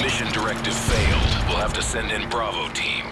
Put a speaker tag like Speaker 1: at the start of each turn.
Speaker 1: Mission directive failed. We'll have to send in Bravo team.